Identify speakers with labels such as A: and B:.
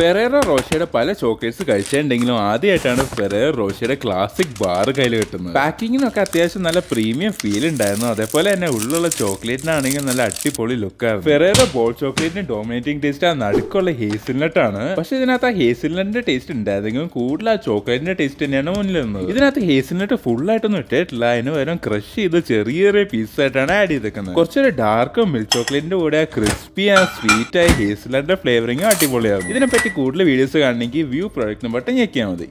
A: Ferrero റോഷയുടെ പല chocolates കഴിച്ചിട്ടുണ്ടെങ്കിലും ആദ്യമായിട്ടാണ് Ferrero റോഷയുടെ classic bar കയ്യിൽ കിട്ടുന്നത്. പാക്കിങ്ങിനൊക്കെ അത്യാവശ്യം നല്ല പ്രീമിയം ഫീൽ ഉണ്ടായിരുന്നു. അതേപോലെ തന്നെ ഉള്ളിലുള്ള ചോക്ലേറ്റിനാണെങ്കിൽ നല്ല അടിപൊളി ലുക്കാണ് ഫെറേറോ ബോൾ ചോക്ലേറ്റിന് ഡോമിനേറ്റിംഗ് ടേസ്റ്റ് ആ നടുക്കുള്ള ഹേസിൽനട്ട് ആണ്. പക്ഷെ ഇതിനകത്ത് ആ ഹേസിൽനട്ടിന്റെ ടേസ്റ്റ് ഉണ്ടായിരുന്നെങ്കിലും കൂടുതൽ ആ ചോക്ലേറ്റിന്റെ ടേസ്റ്റ് തന്നെയാണ് മുന്നിൽ നിന്നത് ഇതിനകത്ത് ഹേസിൽനട്ട് ഫുൾ ആയിട്ടൊന്നും ഇട്ടിട്ടില്ല. അതിന് പകരം ക്രഷ് ചെയ്ത് ചെറിയ ചെറിയ പീസ് ആയിട്ടാണ് ആഡ് ചെയ്തേക്കുന്നത്. കുറച്ചൊരു ഡാർക്ക് മിൽക്ക് ചോക്ലേറ്റിന്റെ കൂടെ ആ ക്രിസ്പി ആ സ്വീറ്റ് ആയ ഹേസിൽനട്ടിന്റെ ഫ്ലേവറിംഗ് അടിപൊളിയാകും ഇതിനെപ്പറ്റി കൂടുതൽ വീഡിയോസ് കാണണമെങ്കിൽ വ്യൂ പ്രൊഡക്റ്റ് ബട്ടൺ ഞെക്കിയാൽ മതി.